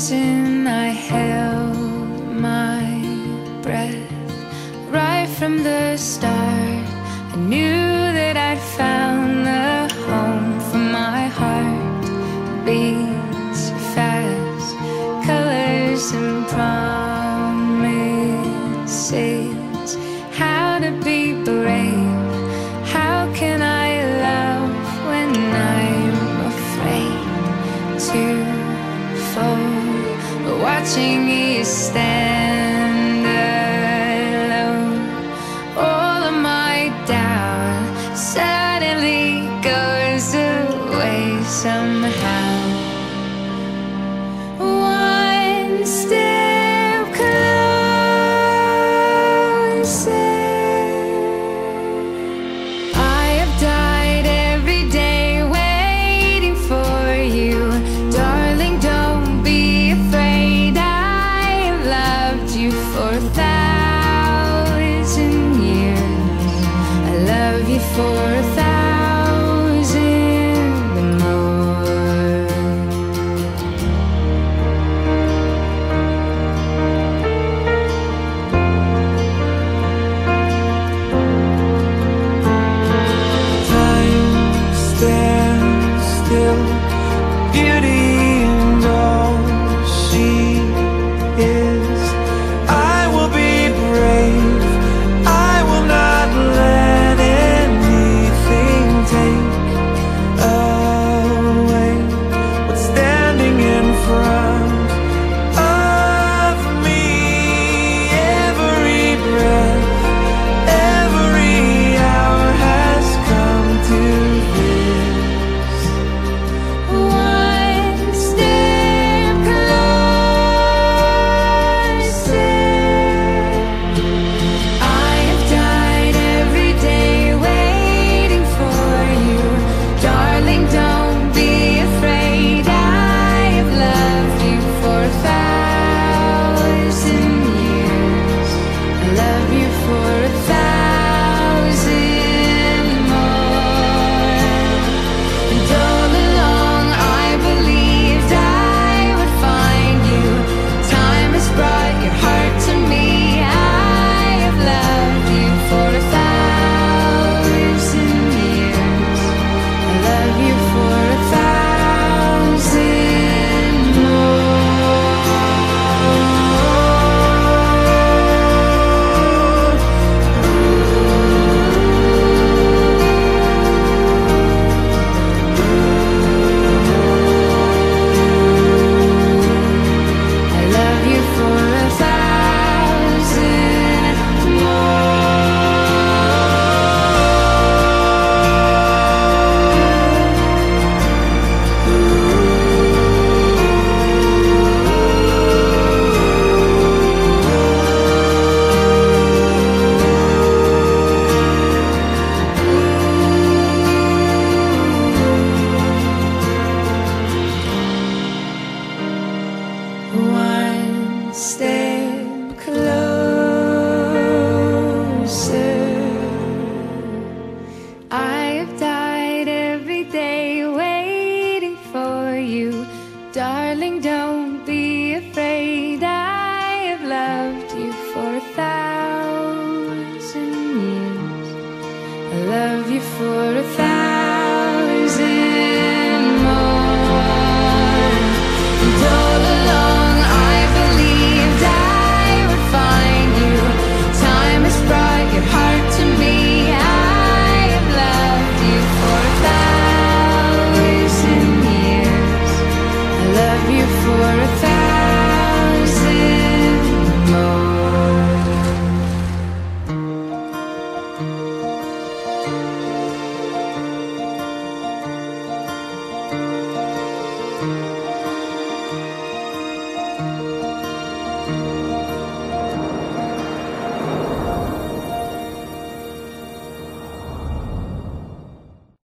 frozen, I held my breath right from the start. I knew. Watching his stand alone, All of my doubt suddenly goes away somehow. before the